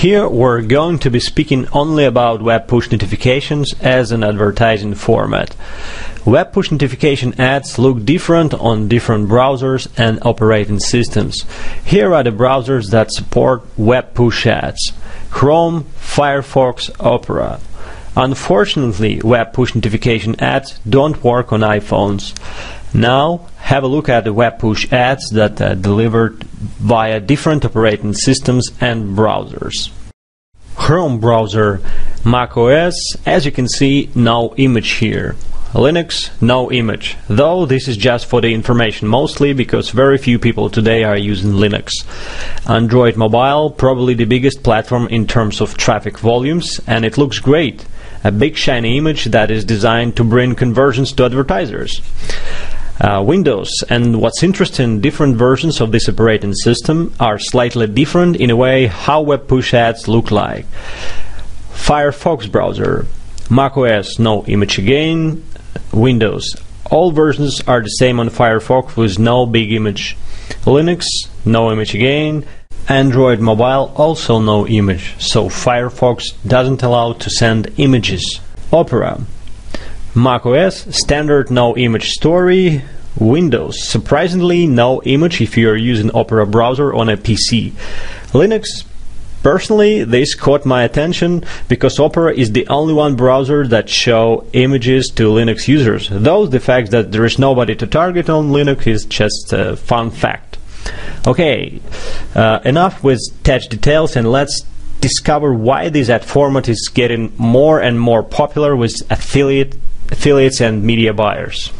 Here we're going to be speaking only about web push notifications as an advertising format. Web push notification ads look different on different browsers and operating systems. Here are the browsers that support web push ads. Chrome, Firefox, Opera. Unfortunately, web push notification ads don't work on iPhones. Now, have a look at the web push ads that are delivered via different operating systems and browsers. Chrome browser, macOS, as you can see, no image here. Linux, no image. Though this is just for the information mostly because very few people today are using Linux. Android Mobile, probably the biggest platform in terms of traffic volumes, and it looks great. A big shiny image that is designed to bring conversions to advertisers. Uh, Windows and what's interesting, different versions of this operating system are slightly different in a way how web push ads look like. Firefox browser, macOS no image again, Windows. All versions are the same on Firefox with no big image. Linux, no image again. Android mobile also no image, so Firefox doesn't allow to send images. Opera, macOS standard no image story. Windows surprisingly no image if you are using Opera browser on a PC. Linux Personally, this caught my attention because Opera is the only one browser that show images to Linux users. Though the fact that there is nobody to target on Linux is just a fun fact. Okay, uh, enough with tech details and let's discover why this ad format is getting more and more popular with affiliate affiliates and media buyers.